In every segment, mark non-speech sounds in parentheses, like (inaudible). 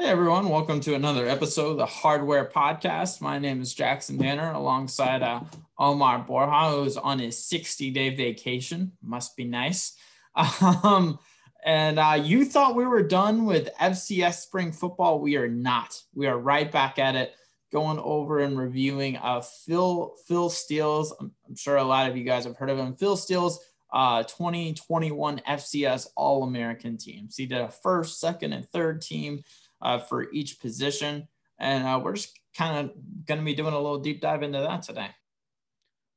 Hey everyone, welcome to another episode of the Hardware Podcast. My name is Jackson Danner alongside uh, Omar Borja, who's on his 60 day vacation. Must be nice. (laughs) Um, and uh, you thought we were done with FCS spring football. We are not. We are right back at it, going over and reviewing uh, Phil Phil Steele's. I'm, I'm sure a lot of you guys have heard of him. Phil Steele's uh, 2021 FCS All American teams. He did a first, second, and third team uh, for each position. And uh, we're just kind of going to be doing a little deep dive into that today.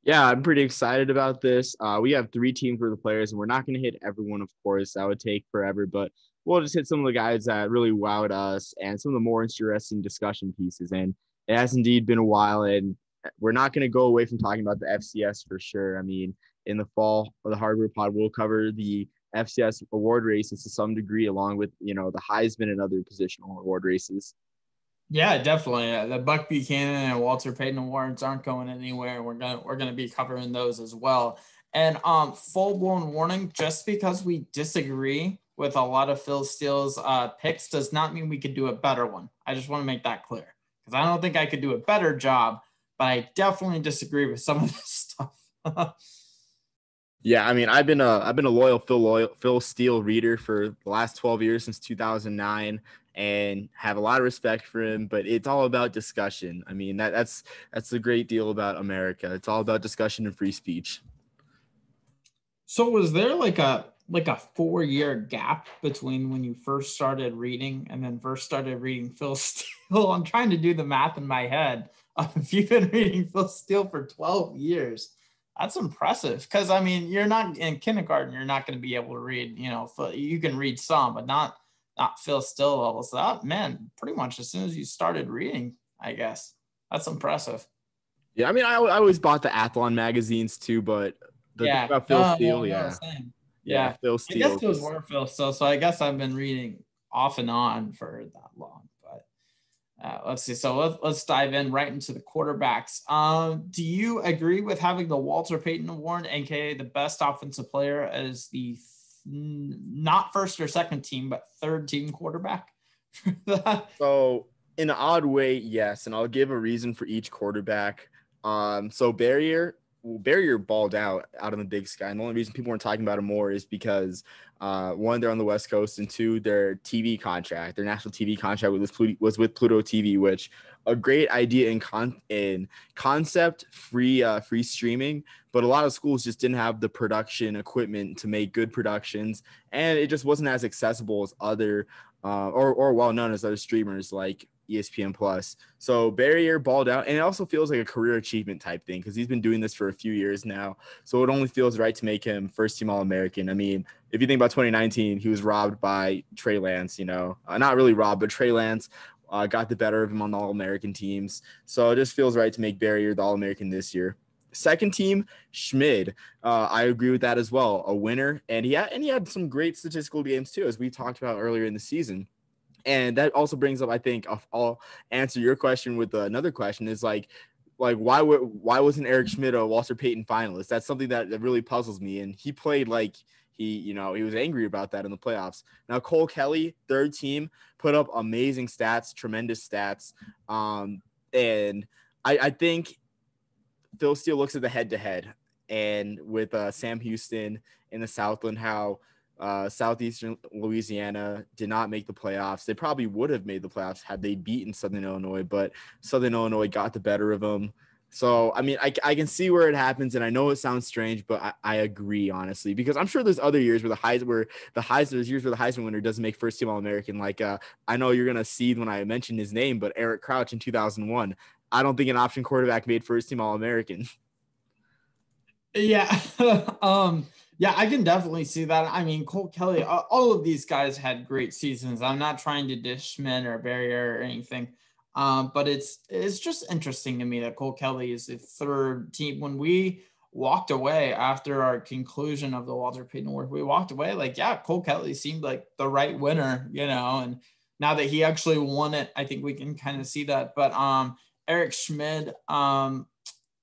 Yeah, I'm pretty excited about this. Uh, we have three teams for the players, and we're not going to hit everyone, of course. That would take forever, but we'll just hit some of the guys that really wowed us and some of the more interesting discussion pieces. And it has indeed been a while, and we're not going to go away from talking about the FCS for sure. I mean, in the fall, of the hardware pod will cover the FCS award races to some degree, along with you know the Heisman and other positional award races. Yeah, definitely. the Buck Buchanan and Walter Payton awards aren't going anywhere. We're gonna we're gonna be covering those as well. And um, full blown warning: just because we disagree with a lot of Phil Steele's uh, picks does not mean we could do a better one. I just want to make that clear because I don't think I could do a better job, but I definitely disagree with some of this (laughs) stuff. Yeah, I mean, I've been a I've been a loyal Phil loyal Phil Steele reader for the last 12 years since 2009 and have a lot of respect for him, but it's all about discussion. I mean, that that's that's the great deal about America. It's all about discussion and free speech. So was there like a like a 4-year gap between when you first started reading and then first started reading Phil (laughs) Steele? I'm trying to do the math in my head. If you've been reading Phil Steele for 12 years, that's impressive because I mean, you're not in kindergarten, you're not going to be able to read, you know, you can read some, but not not Phil Steele levels. That man, pretty much as soon as you started reading, I guess that's impressive. Yeah, I mean, I, I always bought the Athlon magazines too, but the yeah, about Phil uh, Steele, yeah. yeah. yeah, Phil Steele. I guess those were Phil Steele, so I guess I've been reading off and on for that long. Uh, let's see. So let's, let's dive in right into the quarterbacks. Um, do you agree with having the Walter Payton Award, aka the best offensive player, as the th- not first or second team, but third team quarterback? (laughs) so, in an odd way, yes, and I'll give a reason for each quarterback. Um, so Barriere Barriere balled out out in the Big Sky, and the only reason people weren't talking about him more is because uh, one, they're on the West Coast, and two, their TV contract, their national TV contract was Pluto, was with Pluto TV, which a great idea in con in concept, free uh, free streaming, but a lot of schools just didn't have the production equipment to make good productions, and it just wasn't as accessible as other uh, or or well known as other streamers like ESPN Plus. So Barriere balled out, and it also feels like a career achievement type thing because he's been doing this for a few years now. So it only feels right to make him first team All American. I mean, if you think about 2019, he was robbed by Trey Lance. You know, uh, not really robbed, but Trey Lance uh, got the better of him on the All American teams. So it just feels right to make Barriere the All American this year. Second team, Schmid. Uh, I agree with that as well. A winner, and he had, and he had some great statistical games too, as we talked about earlier in the season and that also brings up i think i'll answer your question with another question is like like why would why wasn't eric schmid a walter payton finalist? That's something that, that really puzzles me and he played like he you know he was angry about that in the playoffs. Now cole kelley third team put up amazing stats tremendous stats um and i i think phil steele looks at the head to head and with uh, sam houston in the southland how uh, Southeastern Louisiana did not make the playoffs. They probably would have made the playoffs had they beaten Southern Illinois, but Southern Illinois got the better of them. So, I mean, I, I can see where it happens, and I know it sounds strange, but I, I agree honestly because I'm sure there's other years where the highs where the Heisman, there's years where the Heisman winner doesn't make first team All American. Like, uh, I know you're gonna see when I mention his name, but Eric Crouch in 2001, I don't think an option quarterback made first team All American. Yeah, (laughs) um, yeah, I can definitely see that. I mean, Cole Kelley, all of these guys had great seasons. I'm not trying to dish men or Barriere or anything, um, but it's it's just interesting to me that Cole Kelley is the third team. When we walked away after our conclusion of the Walter Payton Award, we walked away like, yeah, Cole Kelley seemed like the right winner, you know, and now that he actually won it, I think we can kind of see that. But um, Eric Schmid, um,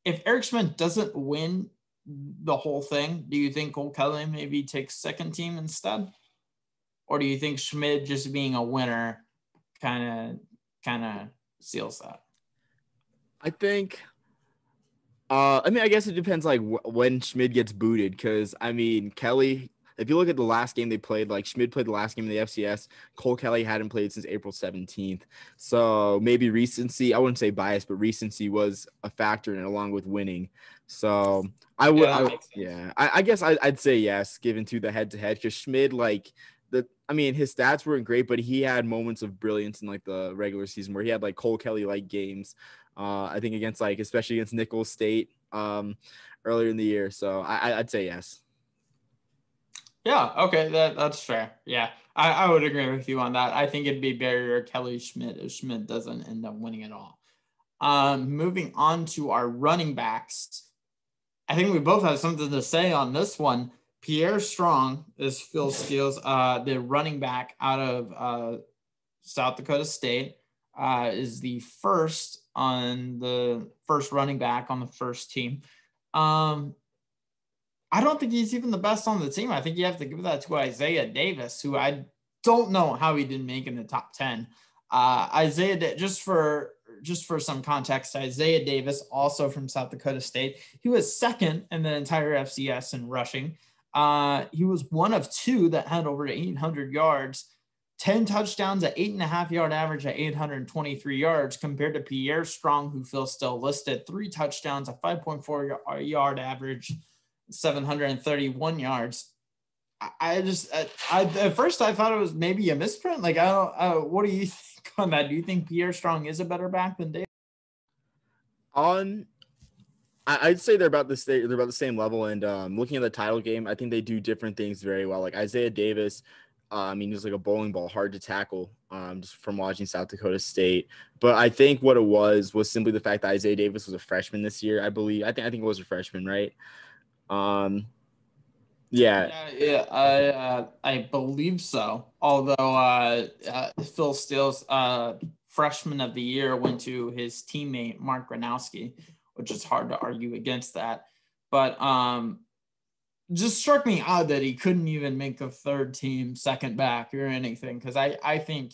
if Eric Schmid doesn't win the whole thing? Do you think Cole Kelley maybe takes second team instead? Or do you think Schmid just being a winner kind of kind of seals that. I think. Uh, I mean, I guess it depends like wh- when Schmid gets booted, because I mean Kelley. If you look at the last game they played, like Schmid played the last game in the FCS, Cole Kelley hadn't played since April 17th. So maybe recency, I wouldn't say bias, but recency was a factor in it along with winning. So I would, Yeah, I, yeah, I, I guess I, I'd say yes, given to the head to head, because Schmid, like, the, I mean, his stats weren't great, but he had moments of brilliance in like the regular season where he had like Cole Kelley like games. Uh, I think against like especially against Nicholls State um, earlier in the year. So I, I'd say yes. Yeah, okay, that that's fair. Yeah, I, I would agree with you on that. I think it'd be Barry or Kelley Schmid if Schmid doesn't end up winning at all. Um, moving on to our running backs, I think we both have something to say on this one. Pierre Strong is Phil Steele's uh, the running back out of uh, South Dakota State, uh, is the first on the first running back on the first team. Um, I don't think he's even the best on the team. I think you have to give that to Isaiah Davis, who I don't know how he didn't make in the top 10. Uh, Isaiah, just for just for some context, Isaiah Davis, also from South Dakota State, he was second in the entire FCS in rushing. Uh, he was one of two that had over 800 yards, 10 touchdowns at eight and a half yard average at 823 yards, compared to Pierre Strong, who Phil still listed three touchdowns, a 5.4 yard average, 731 yards. I- just, I, I, at first I thought it was maybe a misprint. Like, I don't, uh, what do you (laughs) think on that? Do you think Pierre Strong is a better back than Dave? On, I, I'd say they're about the same. They're about the same level. And um, looking at the title game, I think they do different things very well. Like Isaiah Davis, uh, I mean, he's like a bowling ball, hard to tackle. Um, just from watching South Dakota State. But I think what it was was simply the fact that Isaiah Davis was a freshman this year. I believe. I think. I think it was a freshman, right? Um, yeah. Yeah, I uh, I believe so. Although uh, uh, Phil Steele's uh, freshman of the year went to his teammate Mark Gronowski, which is hard to argue against that. But um, just struck me odd that he couldn't even make a third team second back or anything. Because I I think,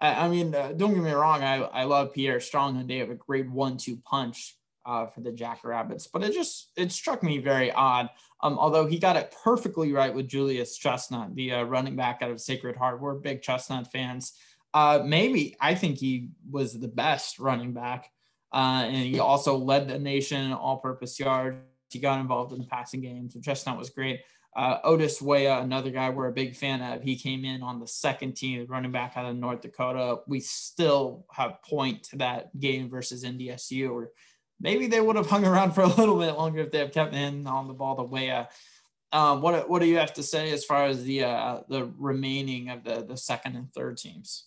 I, I mean, uh, don't get me wrong, I I love Pierre Strong and they have a great one-two punch. Uh, for the Jackrabbits, but it just it struck me very odd um, although he got it perfectly right with Julius Chestnut, the uh, running back out of Sacred Heart. We're big Chestnut fans. Uh, maybe I think he was the best running back. Uh, and he also led the nation in all purpose yards. He got involved in the passing game. So Chestnut was great. Uh, Otis Weah, another guy we're a big fan of. He came in on the second team, running back out of North Dakota. We still have point to that game versus NDSU, or maybe they would have hung around for a little bit longer if they have kept in on the ball the way. Uh, um, what what do you have to say as far as the uh, the remaining of the the second and third teams?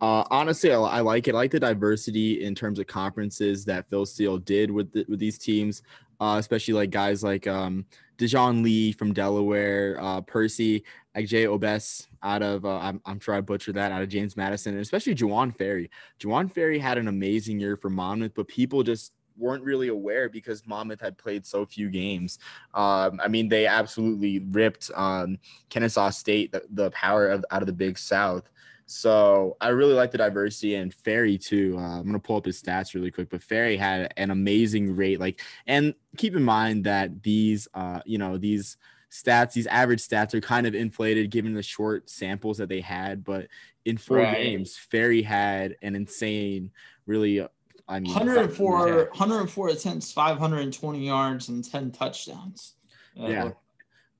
Uh, honestly, I, I like it. I like the diversity in terms of conferences that Phil Steele did with the, with these teams, uh, especially like guys like um, Dejoun Lee from Delaware, uh, Percy, like Jay Obes out of uh, I'm, I'm sure I butchered that out of James Madison, and especially Juwon Farri. Juwon Farri had an amazing year for Monmouth, but people just weren't really aware because Monmouth had played so few games. Um, I mean, they absolutely ripped um, Kennesaw State, the, the power of out of the Big South. So I really like the diversity and Farri too. Uh, I'm gonna pull up his stats really quick, but Farri had an amazing rate. Like, and keep in mind that these, uh, you know, these stats, these average stats are kind of inflated given the short samples that they had. But in four Right. games, Farri had an insane, really. uh, I mean, 104, 104 attempts, 520 yards, and 10 touchdowns. Uh, Yeah.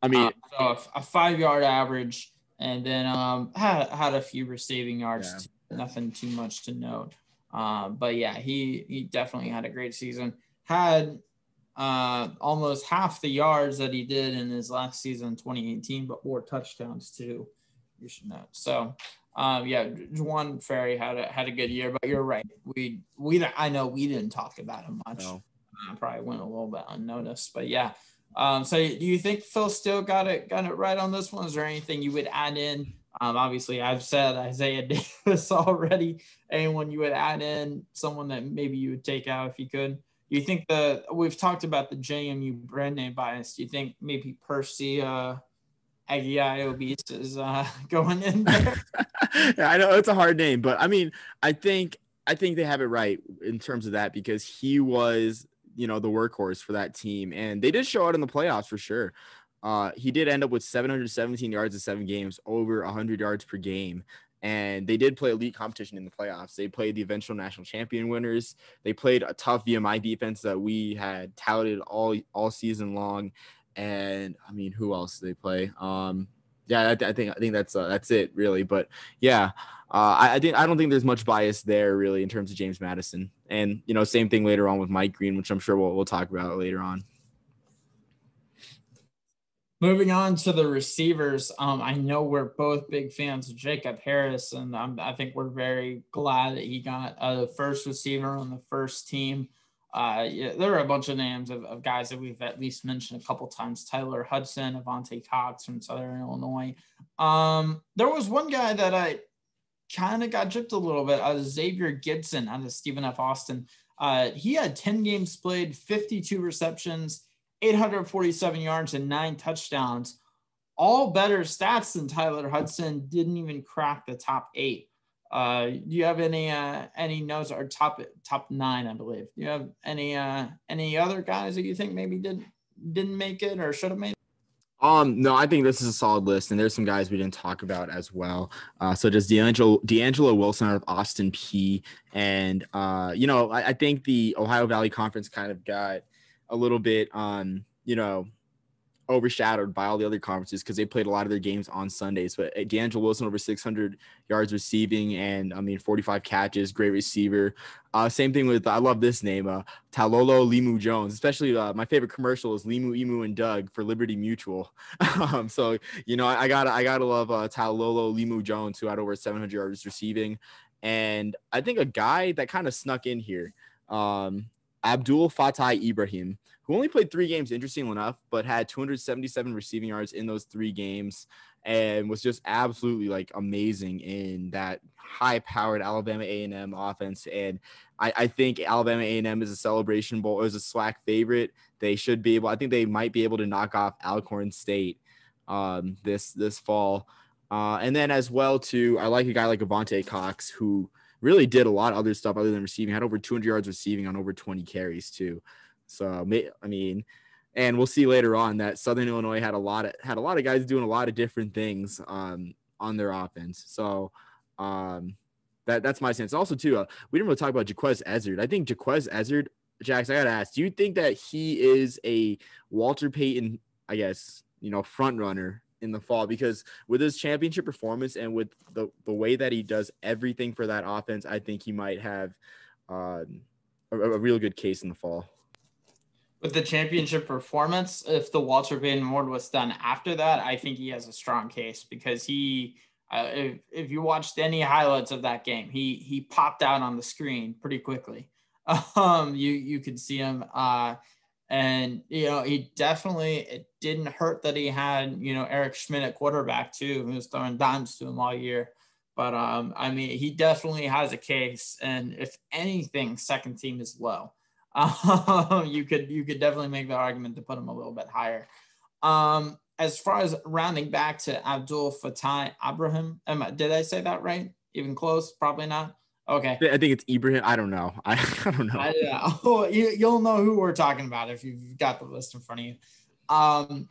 I mean, uh, so a, a five yard average, and then um, had had a few receiving yards. Yeah. too. Nothing too much to note. Uh, but yeah, he he definitely had a great season. Had uh, almost half the yards that he did in his last season, 2018, but more touchdowns too. You should know. So, um, yeah, Juwon Farri had a had a good year, but you're right. We we I know we didn't talk about him much. no. Uh, probably went a little bit unnoticed, but yeah. Um, so do you think Phil still got it got it right on this one? Is there anything you would add in? Um, obviously, I've said Isaiah (laughs) Davis already. Anyone you would add in? Someone that maybe you would take out if you could. You think the we've talked about the JMU brand name bias? Do you think maybe Percy uh, Aguilar is uh, (laughs) going in there. (laughs) yeah, I know it's a hard name, but I mean, I think I think they have it right in terms of that because he was, you know, the workhorse for that team, and they did show out in the playoffs for sure. Uh, he did end up with 717 yards in seven games, over 100 yards per game. And they did play elite competition in the playoffs. They played the eventual national champion winners. They played a tough VMI defense that we had touted all all season long. And I mean, who else did they play? Um, yeah, I, I, think I think that's uh, that's it really. But yeah, uh, I, I think I don't think there's much bias there really in terms of James Madison. And you know, same thing later on with Mike Green, which I'm sure we'll we'll talk about later on. Moving on to the receivers, um, I know we're both big fans of Jacob Harris, and um, I think we're very glad that he got a first receiver on the first team. Uh, yeah, there are a bunch of names of, of, guys that we've at least mentioned a couple times: Tyler Hudson, Avante Cox from Southern Illinois. Um, there was one guy that I kind of got gypped a little bit. Uh, Xavier Gibson out of Stephen F. Austin. Uh, he had 10 games played, 52 receptions, 847 yards, and nine touchdowns. All better stats than Tyler Hudson. Didn't even crack the top eight. Uh, do you have any uh, any notes or top top nine, I believe? Do you have any uh, any other guys that you think maybe did didn't make it or should have made? Um, no, I think this is a solid list, and there's some guys we didn't talk about as well. Uh, so does D'Angelo D'Angelo Wilson out of Austin Peay, and uh, you know, I, I think the Ohio Valley Conference kind of got a little bit um, you know, overshadowed by all the other conferences because they played a lot of their games on Sundays. But uh, D'Angelo Wilson over 600 yards receiving and I mean 45 catches, great receiver. Uh, same thing with I love this name, uh, Talolo Limu Jones. Especially uh, my favorite commercial is Limu Emu and Doug for Liberty Mutual. (laughs) um, so you know I, I, gotta I gotta love uh, Talolo Limu Jones who had over 700 yards receiving, and I think a guy that kind of snuck in here, um, Abdul Fatah Ibrahim who only played three games, interesting enough, but had 277 receiving yards in those three games and was just absolutely like amazing in that high-powered Alabama A&M offense. And I, I think Alabama A&M is a Celebration Bowl is a SWAC favorite. They should be able. I think they might be able to knock off Alcorn State um, this this fall. Uh, and then as well too, I like a guy like Avante Cox who really did a lot of other stuff other than receiving. Had over 200 yards receiving on over 20 carries too. So I mean, and we'll see later on that Southern Illinois had a lot of had a lot of guys doing a lot of different things um, on their offense. So um, that that's my sense. Also, too, uh, we didn't really talk about Jequez Ezzard. I think Jequez Ezzard, Jax, I gotta ask, do you think that he is a Walter Payton, I guess, you know, front runner in the fall? Because with his championship performance and with the the way that he does everything for that offense, I think he might have um, a, a real good case in the fall with the championship performance, if the Walter Payton Award was done after that, I think he has a strong case because he, uh, if, if you watched any highlights of that game, he he popped out on the screen pretty quickly. (laughs) Um, you you could see him, uh, and you know he definitely it didn't hurt that he had you know Eric Schmid at quarterback too, who was throwing dimes to him all year. But um, I mean, he definitely has a case, and if anything, second team is low. (laughs) Um, you could you could definitely make the argument to put him a little bit higher. Um, as far as rounding back to Abdul Fatah Abraham, I, did I say that right? Even close? Probably not. Okay. I think it's Ibrahim. I don't know. I, (laughs) I don't know. I, yeah. (laughs) Oh, you, will know who we're talking about if you've got the list in front of you. Um,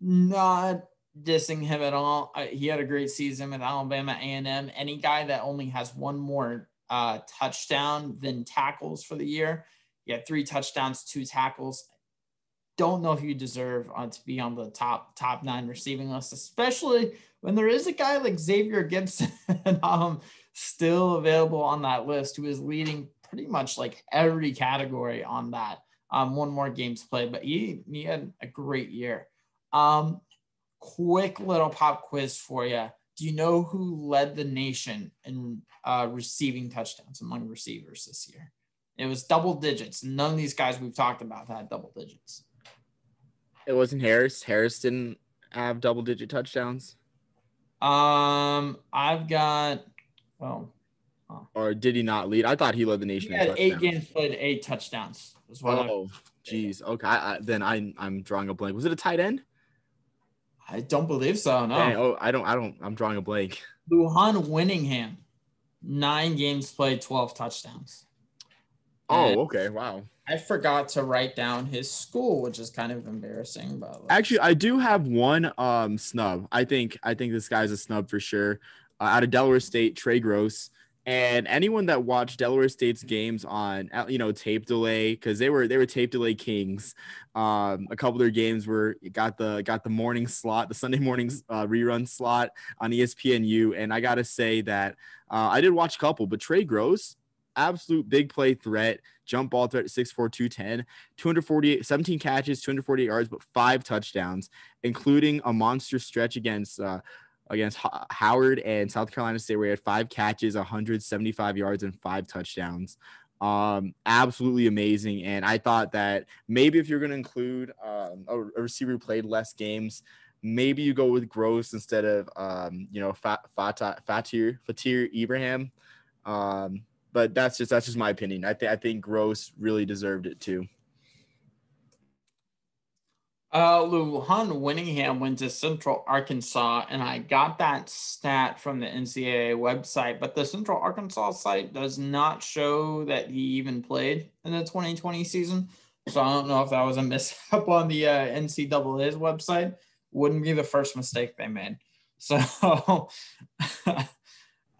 not dissing him at all. I, he had a great season with Alabama A&M. Any guy that only has one more uh, touchdown than tackles for the year he had three touchdowns, two tackles. Don't know if you deserve uh, to be on the top top nine receiving list, especially when there is a guy like Xavier Gibson (laughs) um, still available on that list who is leading pretty much like every category on that. Um, one more games played, but he, he had a great year. Um, quick little pop quiz for you. Do you know who led the nation in uh, receiving touchdowns among receivers this year? It was double digits. None of these guys we've talked about had double digits. It wasn't Harris. Harris didn't have double digit touchdowns. Um, I've got well. Or did he not lead? I thought he led the nation. He had eight games played, eight touchdowns. oh, jeez. Okay, I, I, then I I'm drawing a blank. Was it a tight end? I don't believe so. No. Dang, oh, I don't. I don't. I'm drawing a blank. Lujuan Winningham, nine games played, 12 touchdowns. Oh, and okay. Wow. I forgot to write down his school, which is kind of embarrassing. But actually, I do have one um snub. I think I think this guy's a snub for sure. Uh, out of Delaware State, Trey Gross. And anyone that watched Delaware State's games on, you know, tape delay because they were they were tape delay kings. Um, a couple of their games were got the got the morning slot, the Sunday mornings uh, rerun slot on ESPNU, and I gotta say that uh, I did watch a couple, but Trey Gross, absolute big play threat, jump ball threat, 6'4", 210, 248, 17 catches, 248 yards, but five touchdowns, including a monster stretch against uh, against Howard and South Carolina State, where he had five catches, 175 yards, and five touchdowns. Um, absolutely amazing. And I thought that maybe if you're going to include um, a, a, receiver who played less games, maybe you go with Gross instead of um, you know Fat, Fatir Fatir Ibrahim. Um, but that's just that's just my opinion. I think I think Gross really deserved it too. Uh, Lujuan Winningham went to Central Arkansas, and I got that stat from the NCAA website, but the Central Arkansas site does not show that he even played in the 2020 season. So I don't know if that was a (laughs) mishap on the uh, NCAA's website. Wouldn't be the first mistake they made. (laughs) So, (laughs)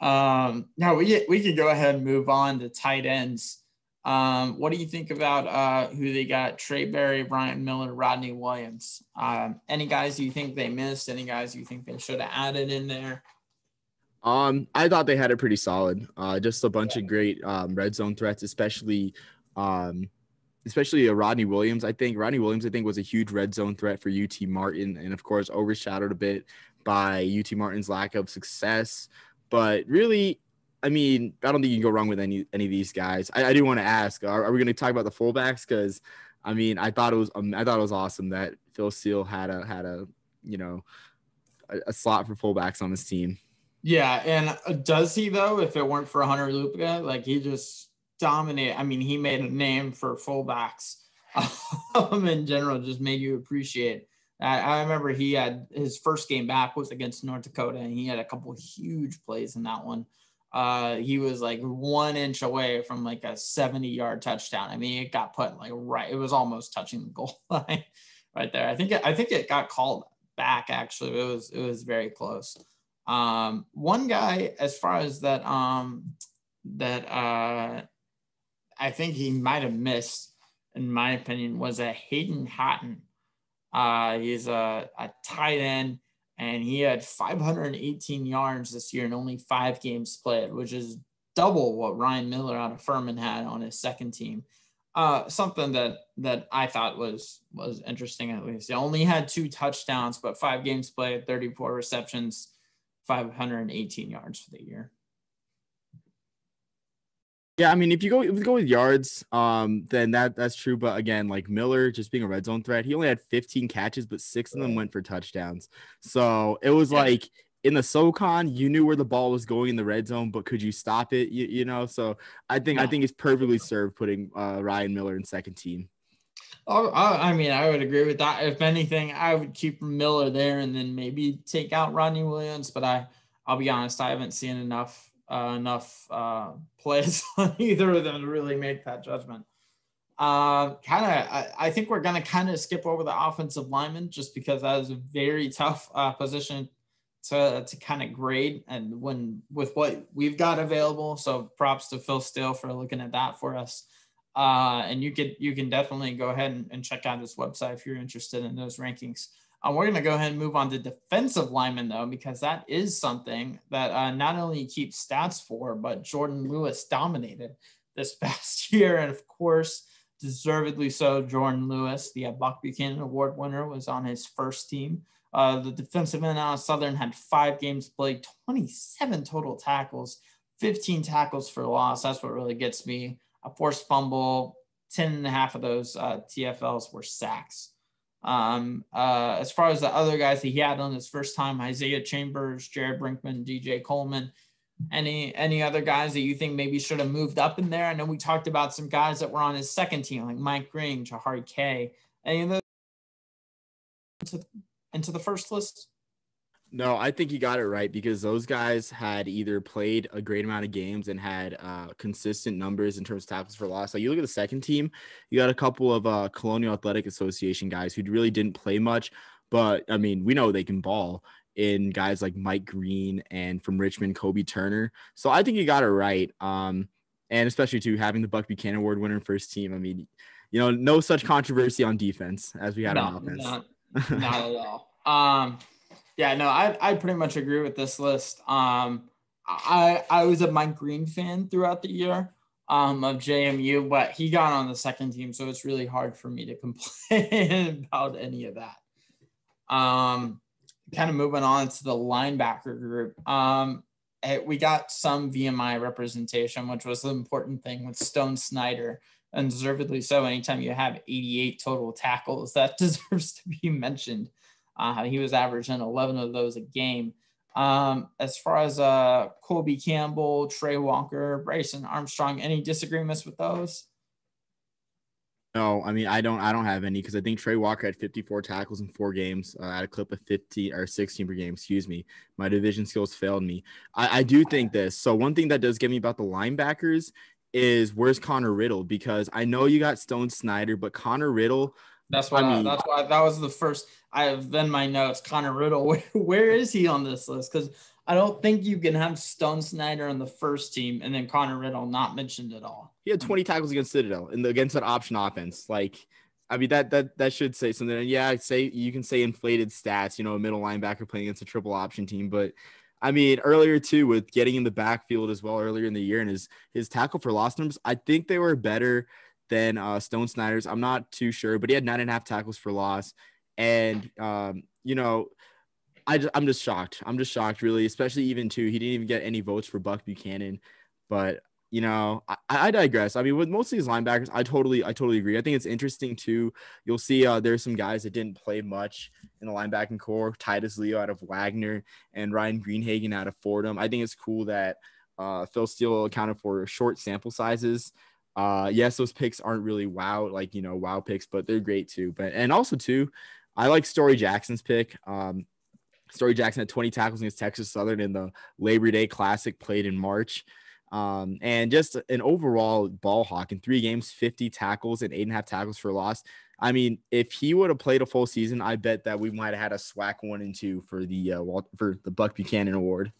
um, now we we could go ahead and move on to tight ends. Um, what do you think about uh, who they got? Trey Berry, Ryan Miller, Rodney Williams. Um, any guys you think they missed? Any guys you think they should have added in there? Um, I thought they had it pretty solid. Uh, just a bunch yeah. of great um, red zone threats, especially um, especially a Rodney Williams. I think Rodney Williams, I think, was a huge red zone threat for UT Martin, and of course, overshadowed a bit by UT Martin's lack of success. But really, I mean, I don't think you can go wrong with any any of these guys. I, I do want to ask: Are, are we going to talk about the fullbacks? Because I mean, I thought it was um, I thought it was awesome that Phil Steele had a had a you know a, a slot for fullbacks on this team. Yeah, and uh, does he though? If it weren't for Hunter Luepke, like he just dominated. I mean, he made a name for fullbacks (laughs) um, in general. Just made you appreciate. I, I remember he had his first game back was against North Dakota, and he had a couple huge plays in that one uh, he was like one inch away from like a 70 yard touchdown. I mean, it got put like right, it was almost touching the (laughs) goal line right there. I think it, I think it got called back actually. It was, it was very close. Um, one guy, as far as that, um, that, uh, I think he might have missed, in my opinion, was a Hayden Hatten. Uh, he's a, a tight end and he had 518 yards this year and only five games played, which is double what Ryan Miller out of Furman had on his second team. Uh, something that that I thought was was interesting at least. He only had two touchdowns, but five games played, 34 receptions, 518 yards for the year. Yeah, I mean, if you go if you go with yards, um, then that that's true. But again, like Miller just being a red zone threat, he only had 15 catches, but six of them went for touchdowns. So it was like in the SoCon, you knew where the ball was going in the red zone, but could you stop it? You, you know, so I think I think it's perfectly served putting uh, Ryan Miller in second team. Oh, I mean, I would agree with that. If anything, I would keep Miller there and then maybe take out Ronnie Williams. But I, I'll be honest, I haven't seen enough uh, enough uh, plays (laughs) on either of them to really make that judgment. Uh, kind of, I, I, think we're going to kind of skip over the offensive lineman just because that is a very tough uh, position to, to kind of grade and when with what we've got available. So props to Phil Steele for looking at that for us. Uh, and you could you can definitely go ahead and, and check out his website if you're interested in those rankings. Um, we're going to go ahead and move on to defensive linemen, though, because that is something that uh, not only keeps stats for, but Jordan Lewis dominated this (laughs) past year. And of course, deservedly so, Jordan Lewis, the uh, Buck Buchanan Award winner, was on his first team. Uh, the defensive end out of Southern had five games played, 27 total tackles, 15 tackles for loss. That's what really gets me. A forced fumble, 10 and a half of those uh, TFLs were sacks. Um, uh, as far as the other guys that he had on his first time, Isaiah Chambers, Jared Brinkman, DJ Coleman, any any other guys that you think maybe should have moved up in there? I know we talked about some guys that were on his second team, like Mike Green, Jahari K. Any of those to into the first list? No, I think you got it right because those guys had either played a great amount of games and had uh, consistent numbers in terms of tackles for loss. Like you look at the second team, you got a couple of uh, Colonial Athletic Association guys who really didn't play much, but I mean, we know they can ball in guys like Mike Green and from Richmond, Kobe Turner. So I think you got it right. Um, and especially to having the Buck Buchanan Award winner first team. I mean, you know, no such controversy on defense as we had no, on offense. Not, (laughs) not at all. Um, yeah, no, I I pretty much agree with this list. Um, I I was a Mike Green fan throughout the year um, of JMU, but he got on the second team, so it's really hard for me to (laughs) complain about any of that. Um, kind of moving on to the linebacker group. Um, we got some VMI representation, which was the important thing with Stone Snyder, and deservedly so. Anytime you have 88 total tackles, that (laughs) deserves to be mentioned. Uh, he was averaging 11 of those a game. Um, as far as uh, Colby Campbell, Trey Walker, Bryson Armstrong, any disagreements with those? No, I mean I don't. I don't have any because I think Trey Walker had 54 tackles in four games uh, at a clip of 50 or 16 per game. Excuse me, my division skills failed me. I, I do think this. So one thing that does get me about the linebackers is where's Connor Riddle because I know you got Stone Snyder, but Connor Riddle. That's why. I mean, that's why that was the first. I have then my notes. Connor Riddle. (laughs) Where, where is he on this list? Because I don't think you can have Stone Snyder on the first team and then Connor Riddle not mentioned at all. He had 20 tackles against Citadel and against an option offense. Like, I mean that that that should say something. And yeah, say you can say inflated stats. You know, a middle linebacker playing against a triple option team, but. I mean, earlier too, with getting in the backfield as well earlier in the year and his his tackle for loss numbers, I think they were better than uh, Stone Snyder's. I'm not too sure, but he had nine and a half tackles for loss. And um, you know, I just, I'm just shocked. I'm just shocked, really, especially even too. He didn't even get any votes for Buck Buchanan, but you know, I, I digress. I mean, with most of these linebackers, I totally, I totally agree. I think it's interesting too. You'll see uh, there's some guys that didn't play much in the linebacking core. Titus Leo out of Wagner and Ryan Greenhagen out of Fordham. I think it's cool that uh, Phil Steele accounted for short sample sizes. Uh, yes, those picks aren't really wow, like you know, wow picks, but they're great too. But and also too, I like Story Jackson's pick. Um, Story Jackson had 20 tackles against Texas Southern in the Labor Day Classic played in March. Um, and just an overall ball hawk in three games, 50 tackles and eight and a half tackles for loss. I mean, if he would have played a full season, I bet that we might have had a SWAC one and two for the uh, for the Buck Buchanan Award.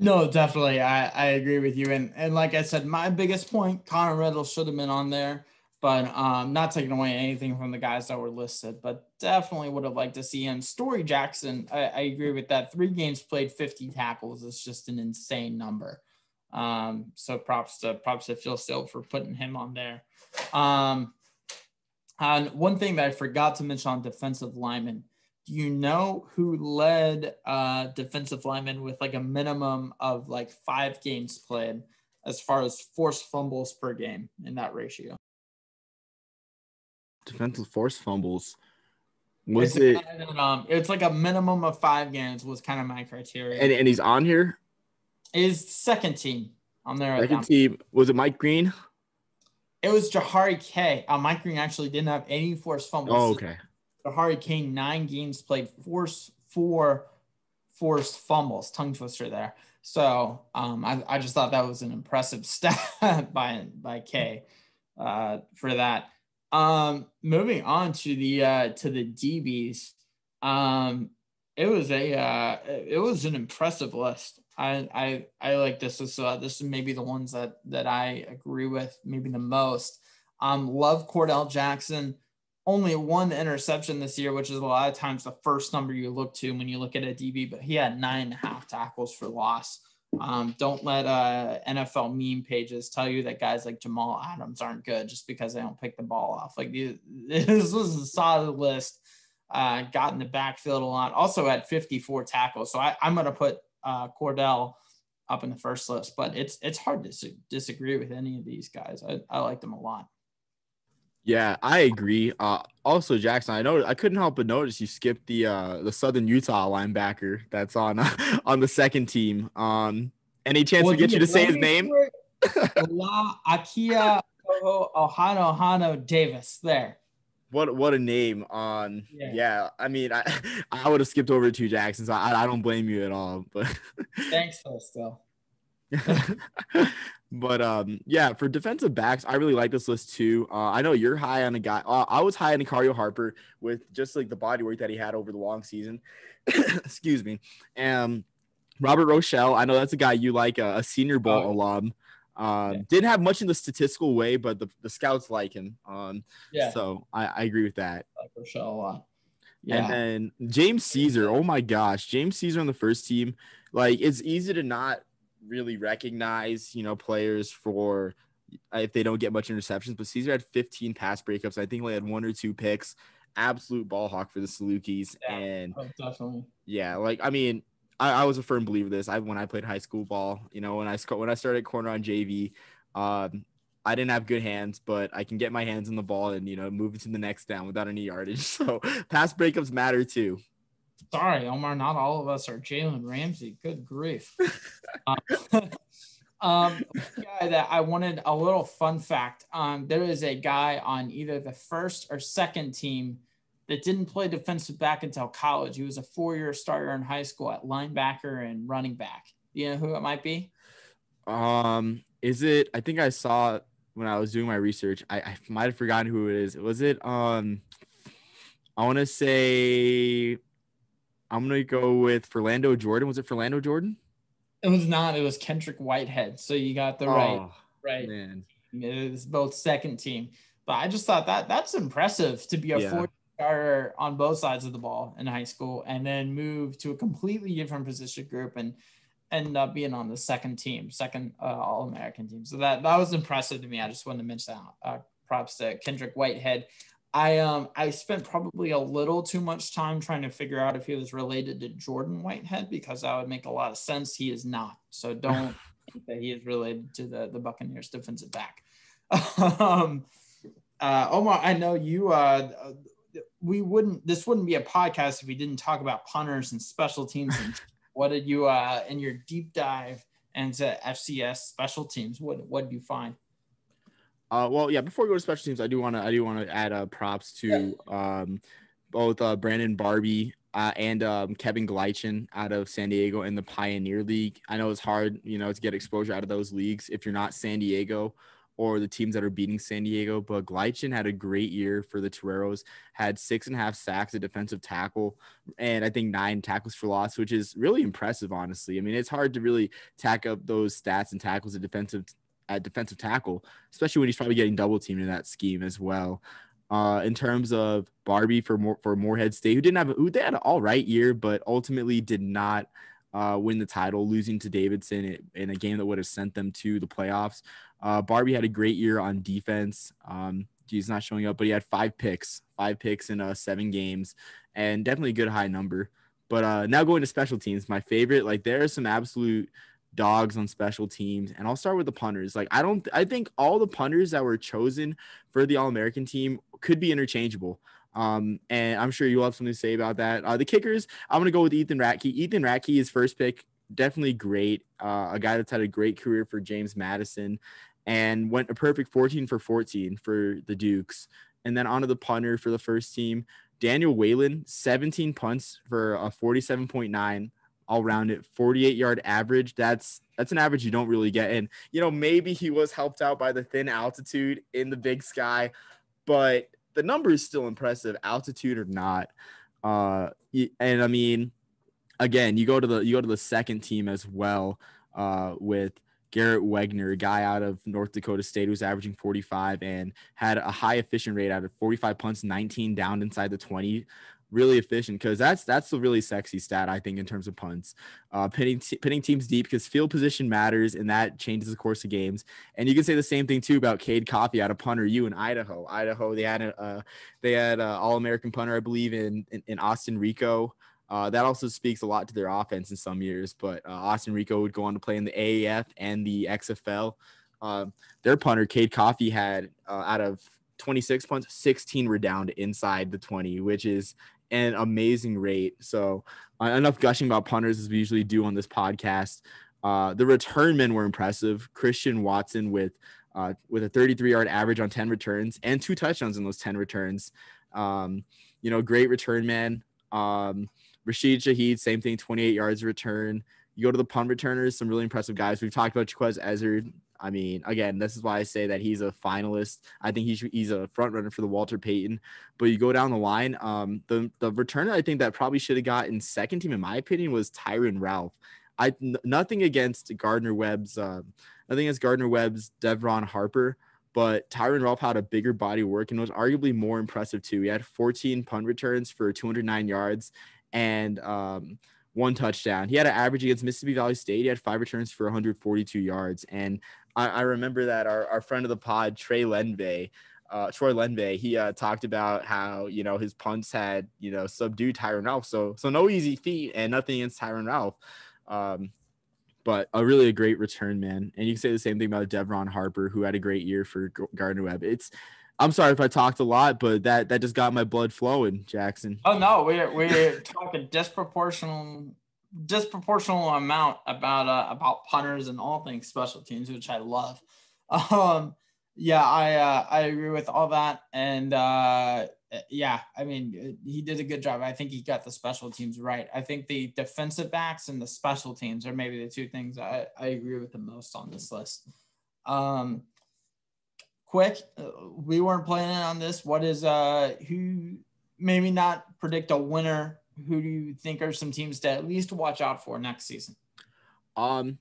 No, definitely, I, I agree with you. And and like I said, my biggest point, Connor Riddle should have been on there but um, not taking away anything from the guys that were listed, but definitely would have liked to see him. Story Jackson, I, I agree with that. Three games played, 50 tackles is just an insane number. Um, so props to props to Phil Steele for putting him on there. Um, and one thing that I forgot to mention on defensive lineman, do you know who led uh, defensive lineman with like a minimum of like five games played as far as forced fumbles per game in that ratio? defensive force fumbles. Was it's it? um, it's like a minimum of five games was kind of my criteria. And, and he's on here. Is second team on there. Second team was it Mike Green? It was Jahari K. Uh, Mike Green actually didn't have any forced fumbles. Oh, okay. Jahari K. Nine games played, force four forced fumbles. Tongue twister there. So um, I, I just thought that was an impressive (laughs) stat by by K uh, for that. Um, moving on to the uh, to the DBs, um, it was a uh, it was an impressive list. I I I like this. This uh, this is maybe the ones that that I agree with maybe the most. Um, love Cordell Jackson. Only one interception this year, which is a lot of times the first number you look to when you look at a DB, but he had nine and a half tackles for loss. Um, don't let uh, NFL meme pages tell you that guys like Jamal Adams aren't good just because they don't pick the ball off. Like (laughs) this was a solid list. Uh, got in the backfield a lot. Also had 54 tackles. So I, am going to put uh, Cordell up in the first list, but it's it's hard to disagree with any of these guys. I, I like them a lot. Yeah, I agree. Uh, also, Jackson, I know I couldn't help but notice you skipped the uh, the Southern Utah linebacker that's on uh, (laughs) on the second team. Um, any chance well, we get you to say his name? (laughs) La Akia Ohano Hano Davis. There. What what a name. Um yeah, yeah I mean I (laughs) I would have skipped over two Jacksons. I I don't blame you at all. But thanks for still. (laughs) but um yeah, for defensive backs, I really like this list too. Uh, I know you're high on a guy. Uh, I was high on Nicario Harper with just like the body work that he had over the long season. (coughs) Excuse me. Um Robert Rochell, I know that's a guy you like, a, a Senior Bowl oh. alum. Um, yeah. Didn't have much in the statistical way, but the, the scouts like him. Um, yeah. So I, I agree with that. I like Rochell a lot. Yeah. And then James Caesar. Oh my gosh, James Caesar on the first team. Like it's easy to not really recognize, you know, players for if they don't get much interceptions. But Caesar had 15 pass breakups. I think he had one or two picks. Absolute ball hawk for the Salukis. Yeah, and oh, definitely. Yeah, like I mean, I, I, was a firm believer of this. I when I played high school ball, you know, when I when I started corner on JV, um, I didn't have good hands, but I can get my hands on the ball and you know move it to the next down without any yardage. (laughs) So pass breakups matter too. Sorry, Omar. Not all of us are Jalen Ramsey. Good grief. (laughs) um, (laughs) um, guy that I wanted a little fun fact. Um, there is a guy on either the first or second team that didn't play defensive back until college. He was a four-year starter in high school at linebacker and running back. Do you know who it might be? Um, is it? I think I saw when I was doing my research. I, I might have forgotten who it is. Was it? Um, I want to say. I'm gonna go with Philando Jordan. Was it Philando Jordan? It was not. It was Kendrick Whitehead. So you got the oh, right, right. Man. It was both second team. But I just thought that that's impressive to be a yeah. four starter on both sides of the ball in high school and then move to a completely different position group and end up being on the second team, second uh, All American team. So that that was impressive to me. I just wanted to mention that. Uh, props to Kendrick Whitehead. I um I spent probably a little too much time trying to figure out if he was related to Jordan Whitehead because that would make a lot of sense. He is not. So (laughs) don't think that he is related to the the Buccaneers defensive back. (laughs) um, uh, Omar, I know you uh, we wouldn't this wouldn't be a podcast if we didn't talk about punters and special teams and (laughs) what did you uh in your deep dive into FCS special teams what what did you find uh well yeah before we go to special teams I do want to I do want to add uh props to um both uh Brandon Barbie uh, and um, Kevin Gleichen out of San Diego in the Pioneer League. I know it's hard, you know, to get exposure out of those leagues if you're not San Diego or the teams that are beating San Diego. But Gleichen had a great year for the Toreros, had six and a half sacks, a defensive tackle, and I think nine tackles for loss, which is really impressive, honestly. I mean, it's hard to really tack up those stats and tackles at defensive at defensive tackle, especially when he's probably getting double teamed in that scheme as well. Uh, in terms of Barbie for more for Morehead State, who didn't have who they had an all right year, but ultimately did not uh, win the title, losing to Davidson in a game that would have sent them to the playoffs. Uh, Barbie had a great year on defense. Um, he's not showing up, but he had five picks, five picks in uh, seven games, and definitely a good high number. But uh, now going to special teams, my favorite. Like there are some absolute dogs on special teams, and I'll start with the punters. Like I don't, I think all the punters that were chosen for the All American team could be interchangeable. Um, and I'm sure you'll have something to say about that. Uh, the kickers, I'm gonna go with Ethan Ratke. Ethan Ratke, is first pick, definitely great. Uh, a guy that's had a great career for James Madison and went a perfect 14 for 14 for the Dukes. And then onto the punter for the first team, Daniel Whalen, 17 punts for a 47.9 all round it 48 yard average that's that's an average you don't really get and you know maybe he was helped out by the thin altitude in the big sky but the number is still impressive altitude or not uh and i mean again you go to the you go to the second team as well uh with Garrett Wegner, a guy out of North Dakota State who's averaging 45 and had a high efficient rate out of 45 punts, 19 down inside the 20. Really efficient because that's that's a really sexy stat I think in terms of punts. Uh, pinning t- pinning teams deep because field position matters and that changes the course of games. And you can say the same thing too about Cade Coffey out of punter you in Idaho. Idaho they had a uh, they had All American punter I believe in, in in Austin Rehkow. Uh, that also speaks a lot to their offense in some years. But uh, Austin Rehkow would go on to play in the AAF and the XFL. Uh, their punter, Cade Coffey, had uh, out of 26 punts, 16 were down inside the 20, which is an amazing rate. So, uh, enough gushing about punters as we usually do on this podcast. Uh, the return men were impressive. Christian Watson with uh, with a 33 yard average on 10 returns and two touchdowns in those 10 returns. Um, you know, great return man. Um, Rashid Shaheed, same thing, 28 yards return. You go to the punt returners, some really impressive guys. We've talked about Jequez Ezzard. I mean, again, this is why I say that he's a finalist. I think he's he's a front runner for the Walter Payton. But you go down the line, um, the the returner I think that probably should have gotten second team in my opinion was Tyron Ralph. I n- nothing against Gardner Webb's, uh, against Gardner Webb's Devron Harper, but Tyron Ralph had a bigger body work and was arguably more impressive too. He had 14 punt returns for 209 yards and um, one touchdown. He had an average against Mississippi Valley State. He had five returns for 142 yards. And I, I remember that our, our friend of the pod, Trey Lenve, uh, Troy Lenve, he uh, talked about how you know his punts had you know subdued Tyron Ralph. So so no easy feat and nothing against Tyron Ralph. Um, but a really a great return man. And you can say the same thing about Devron Harper, who had a great year for Gardner Webb. It's I'm sorry if I talked a lot, but that that just got my blood flowing, Jackson. Oh no, we're we're talking disproportional disproportional amount about uh, about punters and all things special teams, which I love. (laughs) Um, yeah, I uh, I agree with all that, and uh, yeah, I mean he did a good job. I think he got the special teams right. I think the defensive backs and the special teams are maybe the two things I, I agree with the most on this list. Um, quick, uh, we weren't planning on this. What is uh who maybe not predict a winner? Who do you think are some teams to at least watch out for next season? Um,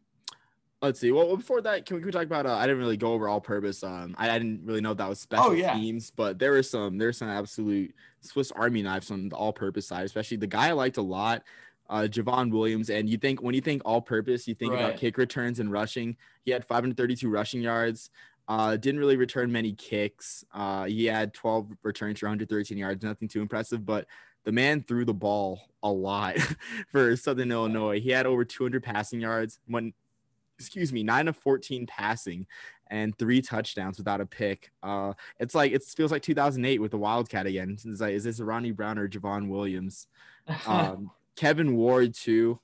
let's see. Well, before that, can we, can we talk about? Uh, I didn't really go over all purpose. Um, I, I didn't really know that was special oh, yeah. teams, but there were some. There's some absolute Swiss Army knives on the all purpose side, especially the guy I liked a lot. Uh, Javon Williams, and you think when you think all purpose, you think right. about kick returns and rushing. He had 532 rushing yards, uh, didn't really return many kicks. Uh, he had 12 returns for 113 yards, nothing too impressive, but the man threw the ball a lot (laughs) for Southern Illinois. He had over 200 passing yards, when excuse me, nine of 14 passing and three touchdowns without a pick. Uh, it's like it feels like 2008 with the Wildcat again. It's like, is this Ronnie Brown or Javon Williams? (laughs) Um, Kevin Ward too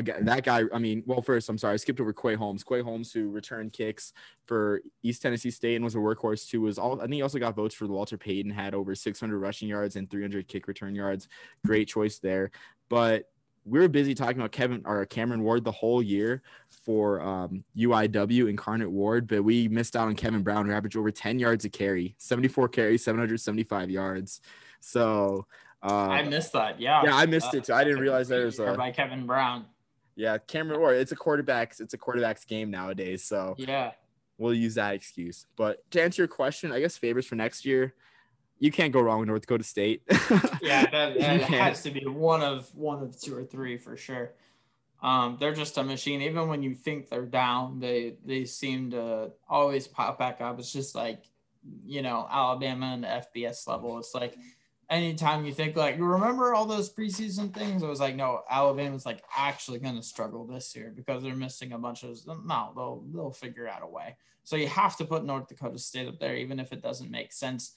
that guy, I mean, well, first, I'm sorry, I skipped over Quay Holmes. Quay Holmes, who returned kicks for East Tennessee State and was a workhorse too, was all. I think he also got votes for Walter Payton. Had over 600 rushing yards and 300 kick return yards. Great choice there. But we were busy talking about Kevin or Cameron Ward the whole year for um, UIW Incarnate Word, but we missed out on Kevin Brown, who averaged over 10 yards a carry, 74 carries, 775 yards. So uh, I missed that. Yeah. Yeah, I missed uh, it too. I didn't realize there was a by Kevin Brown. Yeah, Cameron Ward. It's a quarterback's. It's a quarterback's game nowadays. So yeah, we'll use that excuse. But to answer your question, I guess favors for next year, you can't go wrong with North Dakota State. (laughs) yeah, that, that has to be one of one of two or three for sure. Um, they're just a machine. Even when you think they're down, they they seem to always pop back up. It's just like you know Alabama and FBS level. It's like anytime you think like you remember all those preseason things, it was like no, Alabama's like actually going to struggle this year because they're missing a bunch of. No, they'll they'll figure out a way. So you have to put North Dakota State up there, even if it doesn't make sense.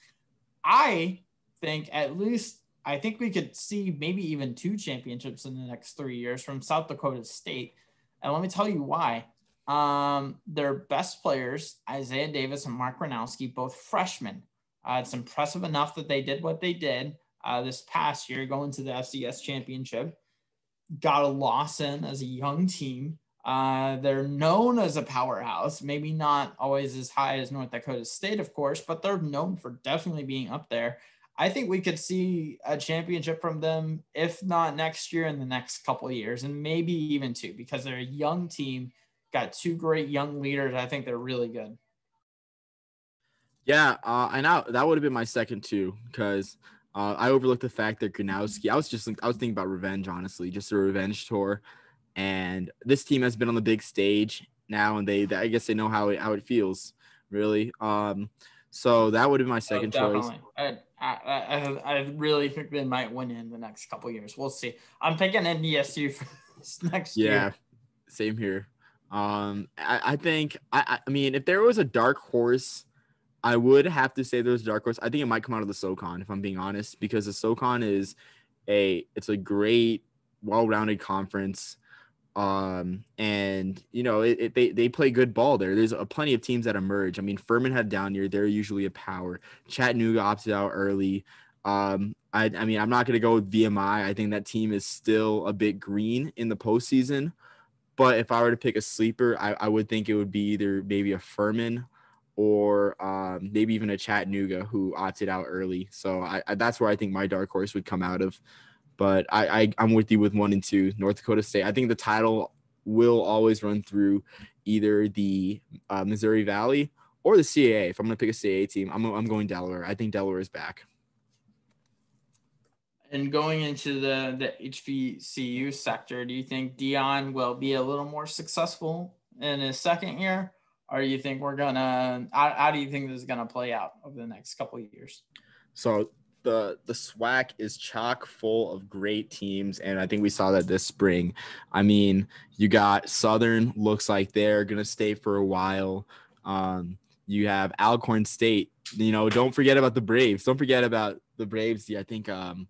I think at least I think we could see maybe even two championships in the next three years from South Dakota State, and let me tell you why. Um, their best players, Isaiah Davis and Mark Gronowski, both freshmen uh, it's impressive enough that they did what they did uh, this past year, going to the FCS championship. Got a loss in as a young team. Uh, they're known as a powerhouse, maybe not always as high as North Dakota State, of course, but they're known for definitely being up there. I think we could see a championship from them, if not next year, in the next couple of years, and maybe even two, because they're a young team, got two great young leaders. I think they're really good. Yeah, uh, and I, that would have been my second too, because uh, I overlooked the fact that Gronowski. I was just I was thinking about revenge, honestly, just a revenge tour, and this team has been on the big stage now, and they, they I guess they know how it how it feels, really. Um, so that would have been my oh, second oh, choice. I, I, I, really think they might win in the next couple years. We'll see. I'm picking NDSU (laughs) for next yeah, year. Yeah, same here. Um, I, I think I, I mean if there was a dark horse I would have to say there's dark horse. I think it might come out of the SoCon if I'm being honest, because the SoCon is a it's a great, well-rounded conference. Um, and you know, it, it, they they play good ball there. There's a, plenty of teams that emerge. I mean, Furman had down year; they're usually a power. Chattanooga opted out early. Um, I, I mean, I'm not going to go with VMI. I think that team is still a bit green in the postseason. But if I were to pick a sleeper, I, I would think it would be either maybe a Furman or um, maybe even a Chattanooga who opted out early. So I, I, that's where I think my dark horse would come out of. But I, I I'm with you with one and two, North Dakota State. I think the title will always run through either the uh, Missouri Valley or the CAA. If I'm going to pick a CAA team, I'm, I'm going Delaware. I think Delaware is back. And going into the the HBCU sector, do you think Deion will be a little more successful in his second year, or you think we're gonna? How, how do you think this is gonna play out over the next couple of years? So the the SWAC is chock full of great teams, and I think we saw that this spring. I mean, you got Southern looks like they're gonna stay for a while. Um, you have Alcorn State. You know, don't forget about the Braves. Don't forget about the Braves. I think um,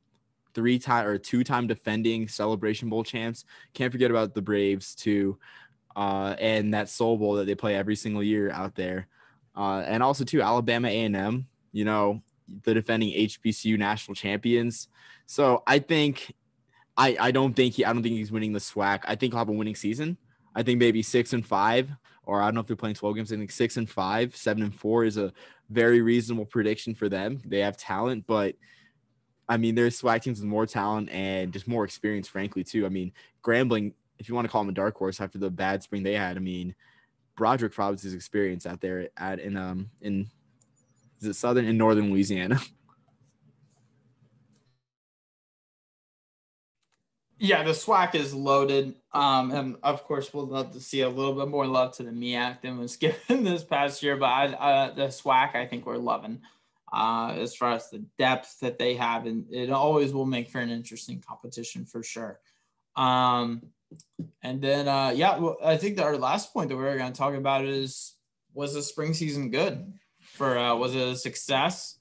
three time or two time defending Celebration Bowl champs. Can't forget about the Braves too, uh, and that Soul Bowl that they play every single year out there, uh, and also too Alabama A and M. You know, the defending HBCU national champions. So I think, I I don't think he I don't think he's winning the SWAC. I think he'll have a winning season. I think maybe six and five, or I don't know if they're playing 12 games. I think six and five, seven and four is a very reasonable prediction for them. They have talent, but I mean, there's SWAC teams with more talent and just more experience, frankly, too. I mean, Grambling, if you want to call them a dark horse after the bad spring they had, I mean, Broderick Providence's experience out there at in um in it southern and northern Louisiana. (laughs) Yeah, the SWAC is loaded. Um, and of course, we'll love to see a little bit more love to the MEAC than was (laughs) given this past year. But I, uh, the SWAC, I think we're loving uh, as far as the depth that they have, and it always will make for an interesting competition for sure. Um, and then, uh, yeah, well, I think our last point that we are going to talk about is was the spring season good for uh, was it a success?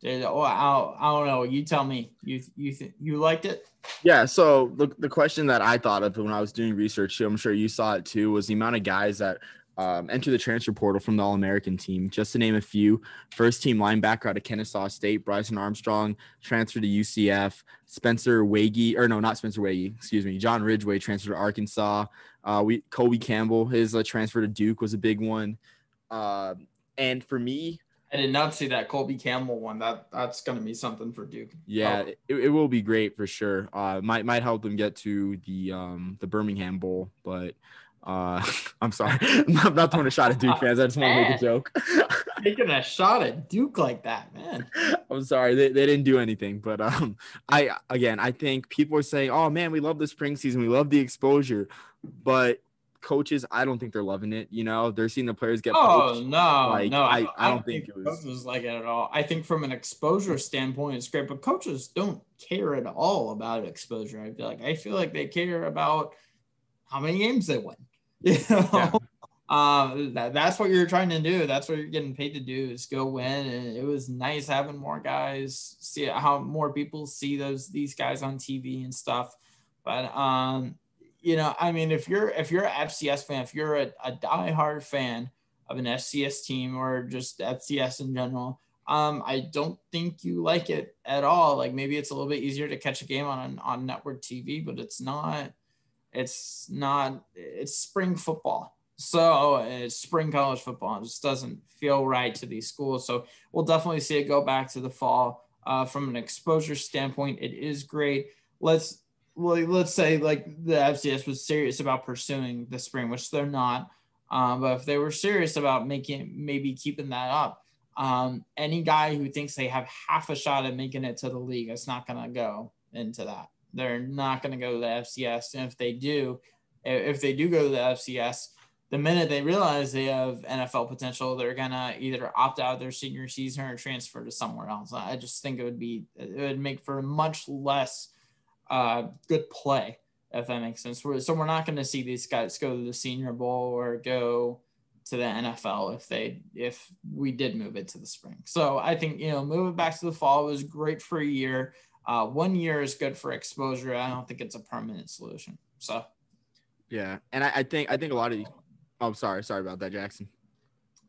Did oh I, I don't know. You tell me. You you th- you liked it? Yeah. So the the question that I thought of when I was doing research, I'm sure you saw it too, was the amount of guys that um, enter the transfer portal from the All American team. Just to name a few, first team linebacker out of Kennesaw State, Bryson Armstrong transferred to UCF. Spencer Waege, or no, not Spencer Waege, excuse me, John Ridgeway transferred to Arkansas. Uh, we Colby Campbell, his uh, transfer to Duke was a big one. Uh, and for me, I did not see that Colby Campbell one. That that's going to be something for Duke. Yeah, oh. it, it will be great for sure. Uh, might might help them get to the um the Birmingham Bowl, but uh, (laughs) I'm sorry, (laughs) I'm not throwing a shot at Duke fans. I just want to make a joke. (laughs) Taking a shot at Duke like that, man. I'm sorry, they, they didn't do anything, but um, I again, I think people are saying, "Oh man, we love the spring season, we love the exposure," but coaches, I don't think they're loving it. You know, they're seeing the players get. Oh poached. no, like, no, I, I, I don't think, think, it was. Coaches like it at all. I think from an exposure standpoint, it's great, but coaches don't care at all about exposure. I feel like I feel like they care about how many games they win. You know? Yeah. Um, (laughs) that, that's what you're trying to do. That's what you're getting paid to do is go win. And it was nice having more guys see how more people see those these guys on TV and stuff. But um, you know, I mean, if you're if you're an FCS fan, if you're a, a diehard fan of an FCS team or just FCS in general, um, I don't think you like it at all. Like maybe it's a little bit easier to catch a game on on network TV, but it's not it's not. It's spring football. So it's spring college football. It just doesn't feel right to these schools. So we'll definitely see it go back to the fall. Uh, from an exposure standpoint, it is great. Let's let's say like the FCS was serious about pursuing the spring, which they're not. Um, but if they were serious about making maybe keeping that up, um, any guy who thinks they have half a shot at making it to the league, it's not going to go into that. They're not going to go to the FCS. And if they do, if they do go to the FCS, the minute they realize they have NFL potential, they're gonna either opt out of their senior season or transfer to somewhere else. I just think it would be it would make for much less uh, good play if that makes sense. So we're not going to see these guys go to the Senior Bowl or go to the NFL if they if we did move it to the spring. So I think you know move it back to the fall was great for a year. Uh, one year is good for exposure. I don't think it's a permanent solution. So, yeah, and I, I think I think a lot of. Oh, sorry, sorry about that, Jackson.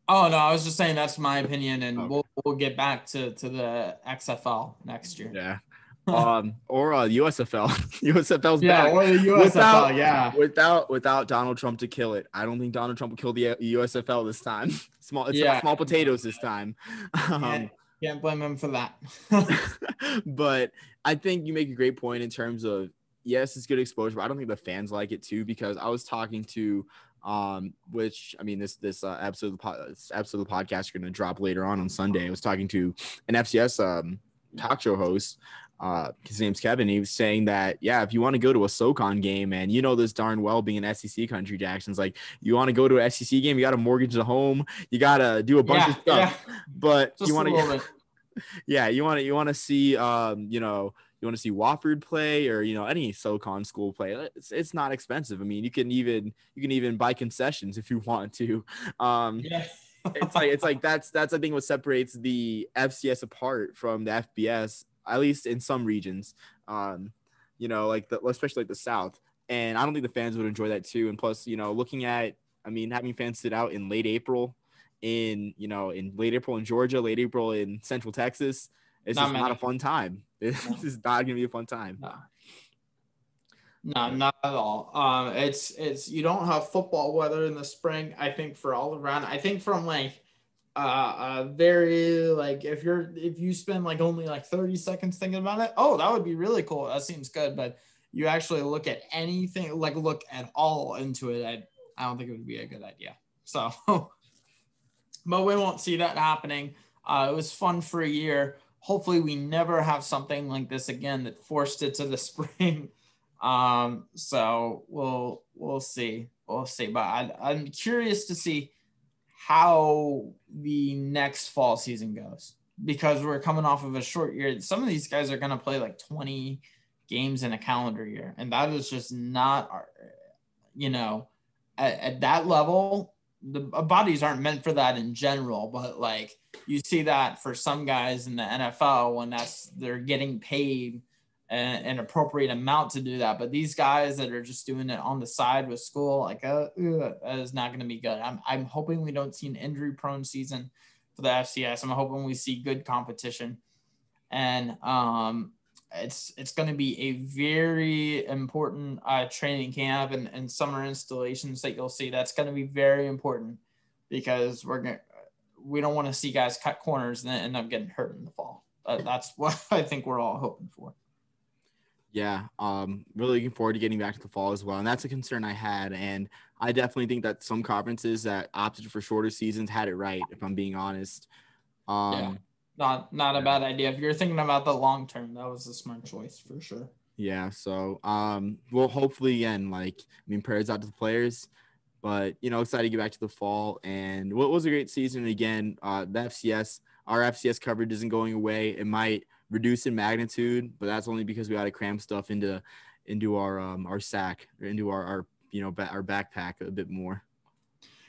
Oh no, I was just saying that's my opinion, and Okay. we'll we'll get back to to the XFL next year. Yeah. um, or uh, USFL. USFL's (laughs) Yeah, back. or the USFL. Without- yeah, Without without Donald Trump to kill it, I don't think Donald Trump will kill the USFL this time. (laughs) Small, it's Yeah. small potatoes this time. (laughs) Um, can't, can't blame him for that. (laughs) but I think you make a great point in terms of yes, it's good exposure, but I don't think the fans like it too because I was talking to um which I mean this this uh, episode of the podcast are going to drop later on on Sunday. I was talking to an FCS um talk show host uh his name's Kevin. He was saying that yeah, if you want to go to a SoCon game and you know this darn well being an SEC country, Jackson's like you want to go to an SEC game, you got to mortgage the home, you got to do a bunch yeah, of stuff. yeah, But just you want to (laughs) yeah, you want to you want to see um, you know, you want to see Wofford play or you know any SoCon school play. It's, it's not expensive. I mean, you can even you can even buy concessions if you (laughs) want to. Um, Yeah. it's like it's like that's that's I think what separates the FCS apart from the FBS, at least in some regions. Um, you know, like the especially like the South. And I don't think the fans would enjoy that too. And plus, you know, looking at I mean, having fans sit out in late April, in you know, in late April in Georgia, late April in Central Texas, it's Not just not a fun time. (laughs) This is not gonna be a fun time. No. No, not at all. Um, it's it's you don't have football weather in the spring. I think for all around. I think from like uh, uh very like if you're if you spend like only like 30 seconds thinking about it, oh that would be really cool. That seems good. But you actually look at anything like look at all into it, I I don't think it would be a good idea. So (laughs) but we won't see that happening. Uh, it was fun for a year. Hopefully, we never have something like this again that forced it to the (laughs) spring. Um, so we'll we'll see, we'll see. But I, I'm curious to see how the next fall season goes because we're coming off of a short year. Some of these guys are going to play like 20 games in a calendar year, and that is just not, our- you know, at, at that level. The uh, bodies aren't meant for that in general, but like you see that for some guys in the NFL when that's they're getting paid an, an appropriate amount to do that. But these guys that are just doing it on the side with school, like uh, that is not going to be good. I'm I'm hoping we don't see an injury prone season for the FCS. I'm hoping we see good competition, and um, it's it's going to be a very important uh, training camp and, and summer installations that you'll see. That's going to be very important because we're going we don't want to see guys cut corners and end up getting hurt in the fall. Uh, that's (laughs) what I think we're all hoping for. Yeah, um, really looking forward to getting back to the fall as well, and that's a concern I had. And I definitely think that some conferences that opted for shorter seasons had it right, if I'm being honest. Um, Yeah. Not not a bad idea. If you're thinking about the long term, that was a smart choice for sure. Yeah, so um, well, hopefully again, like I mean, prayers out to the players, but you know, excited to get back to the fall. And what was a great season again. Uh, the FCS, our FCS coverage isn't going away. It might reduce in magnitude, but that's only because we got to cram stuff into into our um our sack into our our you know ba- our backpack a bit more.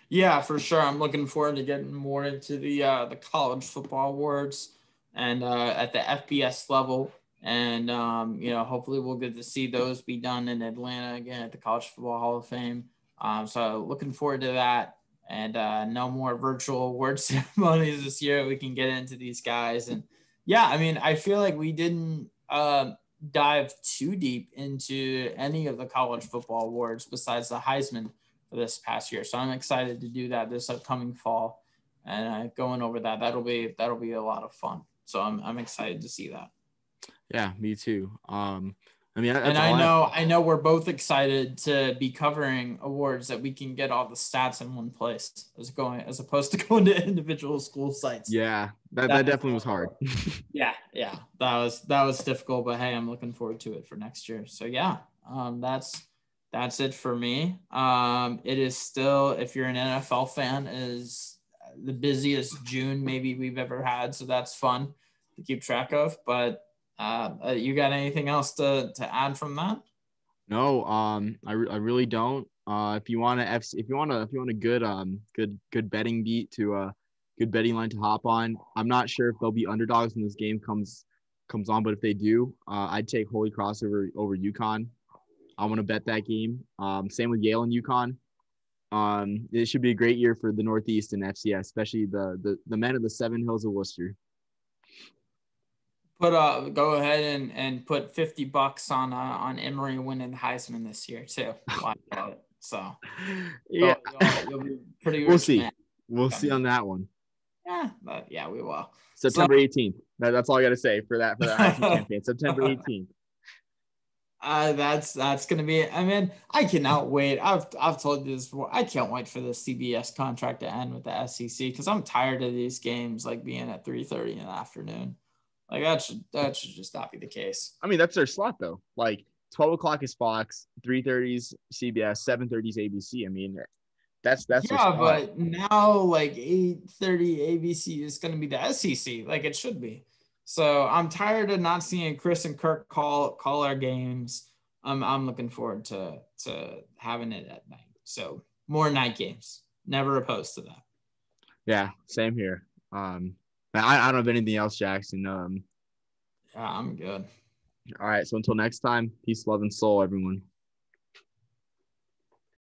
Yeah, for sure. I'm looking forward to getting more into the uh, the college football awards and uh, at the FBS level, and um, you know, hopefully we'll get to see those be done in Atlanta again at the College Football Hall of Fame. Um, so looking forward to that, and uh, no more virtual award (laughs) ceremonies this year. We can get into these guys, and yeah, I mean, I feel like we didn't. Uh, dive too deep into any of the college football awards besides the Heisman this past year. So I'm excited to do that this upcoming fall and uh, going over that. That'll be that'll be a lot of fun. So I'm I'm excited to see that. Yeah, me too. Um, I mean, and I know I know we're both excited to be covering awards that we can get all the stats in one place as going as opposed to (laughs) going to individual school sites. Yeah, that, That- that definitely was hard. (laughs) yeah yeah that was that was difficult but hey i'm looking forward to it for next year so yeah um that's that's it for me um it is still if you're an nfl fan is the busiest june maybe we've ever had so that's fun to keep track of but uh, uh you got anything else to to add from that No, um, I, re- I really don't. Uh, if you want to, if you want to, if you want a good, um, good, good betting beat to a good betting line to hop on, I'm not sure if they'll be underdogs when this game comes comes on, but if they do, uh, I'd take Holy Cross over over UConn. I want to bet that game. Um, same with Yale and UConn. Um, it should be a great year for the Northeast and FCS, especially the the the men of the Seven Hills of Worcester. Put uh, go ahead and and put fifty bucks on uh on Emory winning Heisman this year too. so (laughs) yeah, you'll, you'll pretty. We'll see. Man. We'll see on that one. Yeah, but yeah, we will. September so, 18th. That, that's all I got to say for that for the (laughs) campaign. September 18th. Uh, that's that's gonna be. I mean, I cannot wait. I've I've told you this before. I can't wait for the CBS contract to end with the SEC because I'm tired of these games like being at 3:30 in the afternoon. Like that should that should just not be the case. I mean, that's their slot though. Like 12 o'clock is Fox, 3:30 is CBS, 7:30 is ABC. I mean, that's that's yeah, but now like 8:30 ABC is going to be the SEC, like it should be. So I'm tired of not seeing Chris and Kirk call call our games. I'm I'm looking forward to to having it at night. So more night games. Never opposed to that. Yeah, same here. Um, I, I don't have anything else, Jackson. Um, yeah, I'm good. All right. So until next time, peace, love, and soul, everyone.